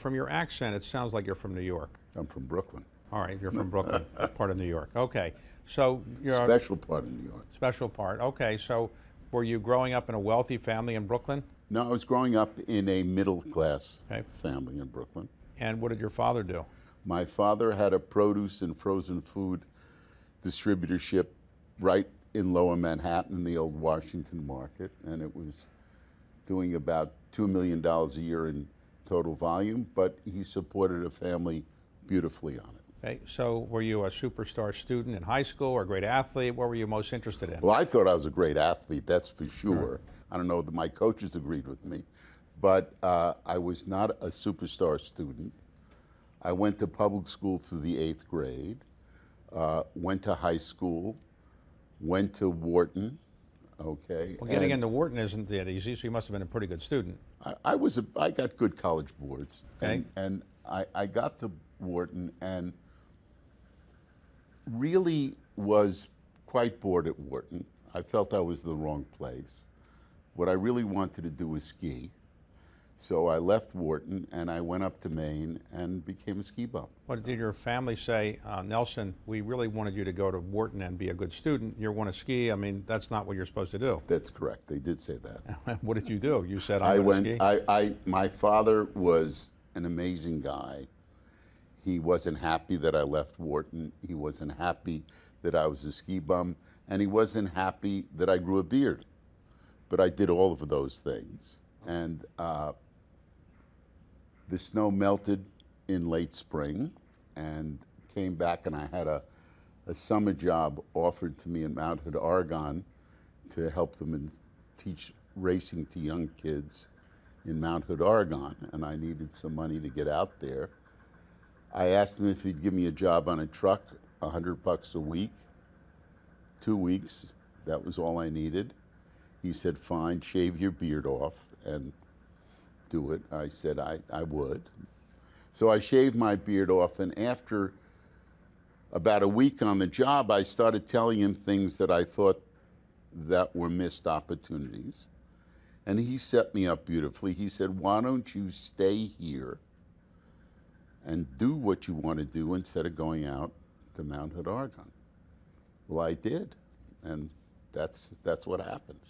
From your accent, it sounds like you're from New York. I'm from Brooklyn. All right, you're from Brooklyn, part of New York. Okay, so you're a Special part of New York. special part. Okay, so were you growing up in a wealthy family in Brooklyn? No, I was growing up in a middle class Okay. family in Brooklyn. And what did your father do? My father had a produce and frozen food distributorship right in lower Manhattan in the old Washington market, and it was doing about $2 million a year in total volume, but he supported a family beautifully on it. Okay, so were you a superstar student in high school or a great athlete? What were you most interested in? Well, I thought I was a great athlete, that's for sure. I don't know that my coaches agreed with me, but uh, I was not a superstar student. I went to public school through the eighth grade, uh, went to high school, went to Wharton, okay? Well, getting and into Wharton isn't that easy, so you must have been a pretty good student. I, I was a, I got good college boards, Okay. and, and I, I got to Wharton and really was quite bored at Wharton. I felt I was the wrong place. What I really wanted to do was ski. So I left Wharton and I went up to Maine and became a ski bum. What did your family say, uh, Nelson? We really wanted you to go to Wharton and be a good student. You're want to ski? I mean, that's not what you're supposed to do. That's correct. They did say that. what did you do? You said, I went. ski. I, I. My father was an amazing guy. He wasn't happy that I left Wharton. He wasn't happy that I was a ski bum, and he wasn't happy that I grew a beard. But I did all of those things, and uh, the snow melted in late spring, and came back, and I had a, a summer job offered to me in Mount Hood, Oregon, to help them and teach racing to young kids in Mount Hood, Oregon, and I needed some money to get out there. I asked him if he'd give me a job on a truck, a hundred bucks a week, two weeks. That was all I needed. He said, "Fine, shave your beard off and do it." I said, "I, I would." So I shaved my beard off, and after about a week on the job, I started telling him things that I thought that were missed opportunities. And he set me up beautifully. He said, Why don't you stay here and do what you want to do instead of going out to Mount Hood, Oregon? Well, I did. And that's, that's what happened.